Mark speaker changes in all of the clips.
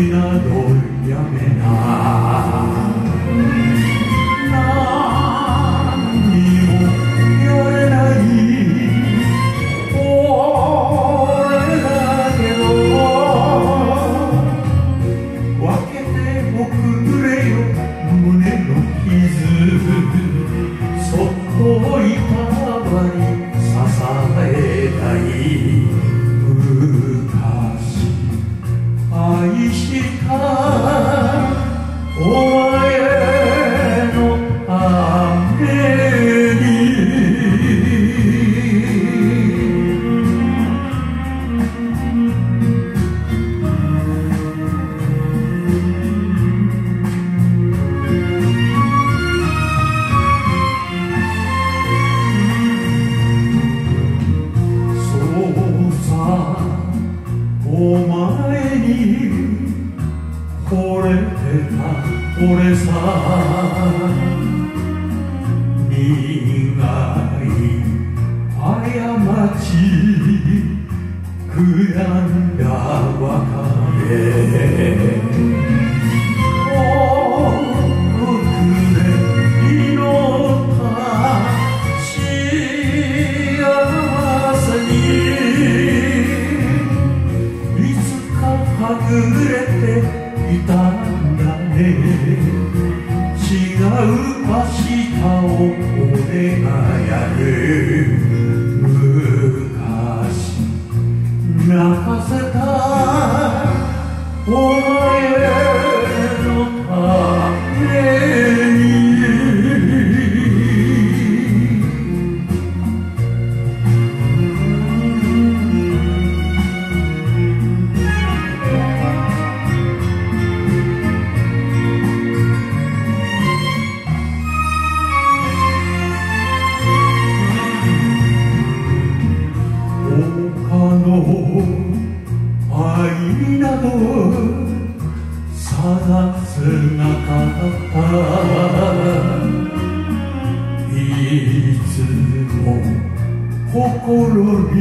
Speaker 1: ふりなどやめな何にも言われない。俺だけど分けておくれよ胸の傷。そっといたわり支えたい。れてた俺さ苦い過ち悔やんだ別れ僕違う明日を俺がやるいつも心に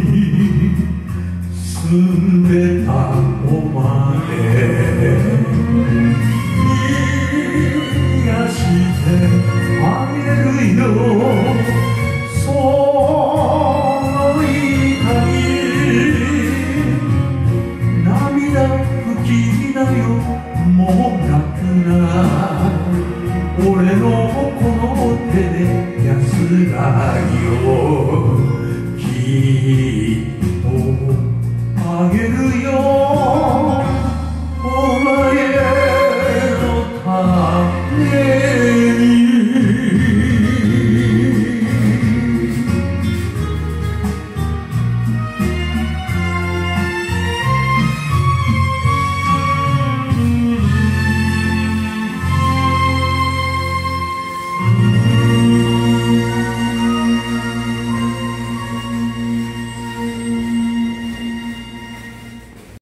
Speaker 1: 住んでたお前。癒してあげるよ。その痛み涙拭きなよ。もう Dios.